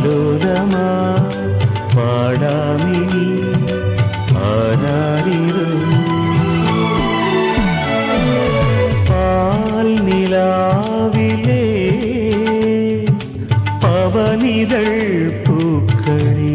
காலோதமா பாடாமினி ஆனாரிரும் பால் நிலாவிலே பவனிதழ் பூக்களே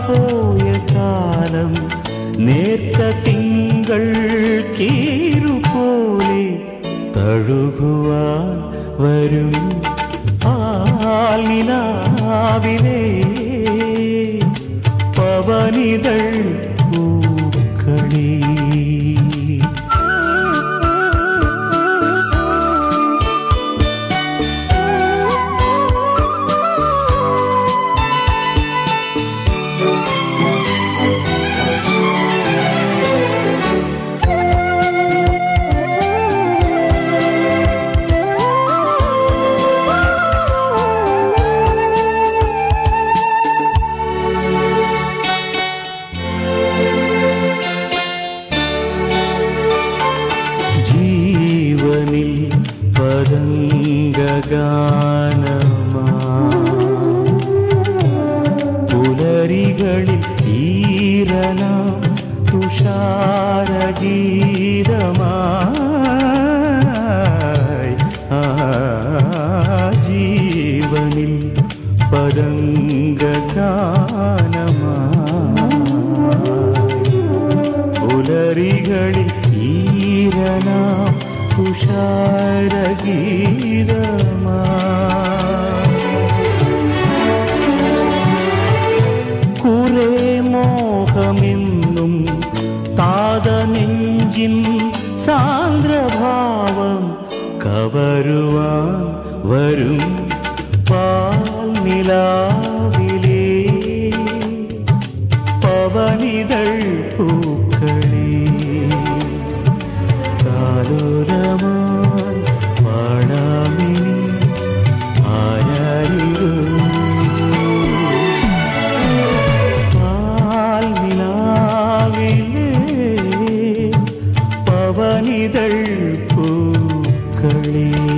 പോയ കാലം നേർത്ത തിങ്കൾ കീറു പോലെ തഴുകുവാൻ വരും ആലിനാവിലെ പവനിതൾ തുഷാരഗീതമായി ആ ജീവനിൽ പതംഗഗാനമായി പുലരികളിൽ ഈരന തുഷാരഗീതമാ കുറേ മോഹമെന്നും താത നെഞ്ചിൻ സാന്ദ്രഭാവം കവരുവാൻ വരും പാൽ നിലാവിലേ പവനിതൾ പൂക്കളേ வனிதழ் பூக்களே.